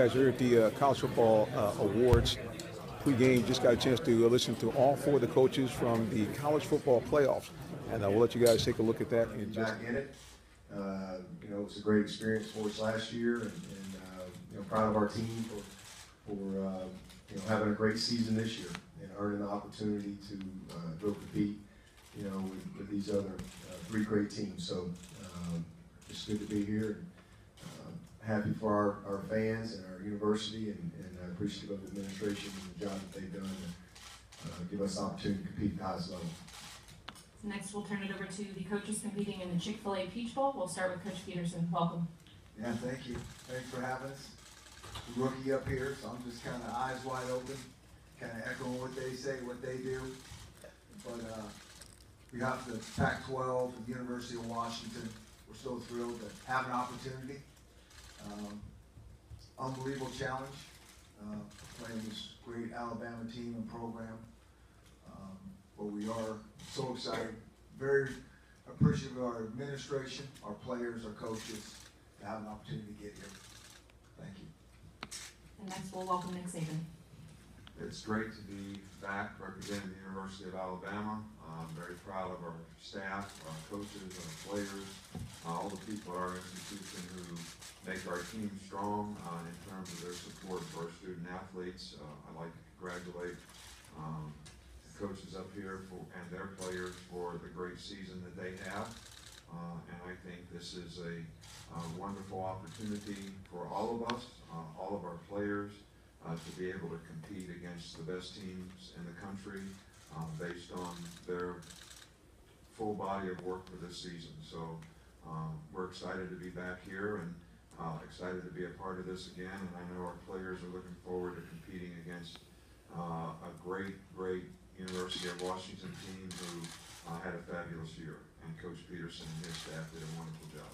Guys, we're at the uh, college football uh, awards pregame. Just got a chance to listen to all four of the coaches from the college football playoffs, and uh, we'll let you guys take a look at that in just. back in it. Uh, you know, it was a great experience for us last year, and, and uh, you know, proud of our team for for uh, you know having a great season this year and earning the opportunity to uh, go compete. You know, with, with these other uh, three great teams. So um, it's good to be here. Happy for our, our fans and our university, and, and appreciative of the administration and the job that they've done to uh, give us the opportunity to compete at the highest level. Next, we'll turn it over to the coaches competing in the Chick-fil-A Peach Bowl. We'll start with Coach Petersen. Welcome. Yeah, thank you. Thanks for having us. Rookie up here, so I'm just kind of eyes wide open, kind of echoing what they say, what they do. But uh, we have the Pac-12, the University of Washington. We're so thrilled to have an opportunity. Um, unbelievable challenge, uh, playing this great Alabama team and program. Um, but we are so excited, very appreciative of our administration, our players, our coaches, to have an opportunity to get here. Thank you. And next, we'll welcome Nick Saban. It's great to be back representing the University of Alabama. I'm very proud of our staff, our coaches, our players, uh, all the people at our institution who make our team strong uh, in terms of their support for our student athletes. Uh, I'd like to congratulate um, the coaches up here for, and their players for the great season that they have. Uh, and I think this is a uh, wonderful opportunity for all of us, all of our players, to be able to compete against the best teams in the country um, based on their full body of work for this season. So um, we're excited to be back here and uh, excited to be a part of this again. And I know our players are looking forward to competing against uh, a great, great University of Washington team who uh, had a fabulous year. And Coach Petersen and his staff did a wonderful job.